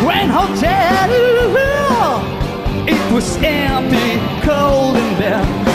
Grand Hotel. It was empty, cold in there.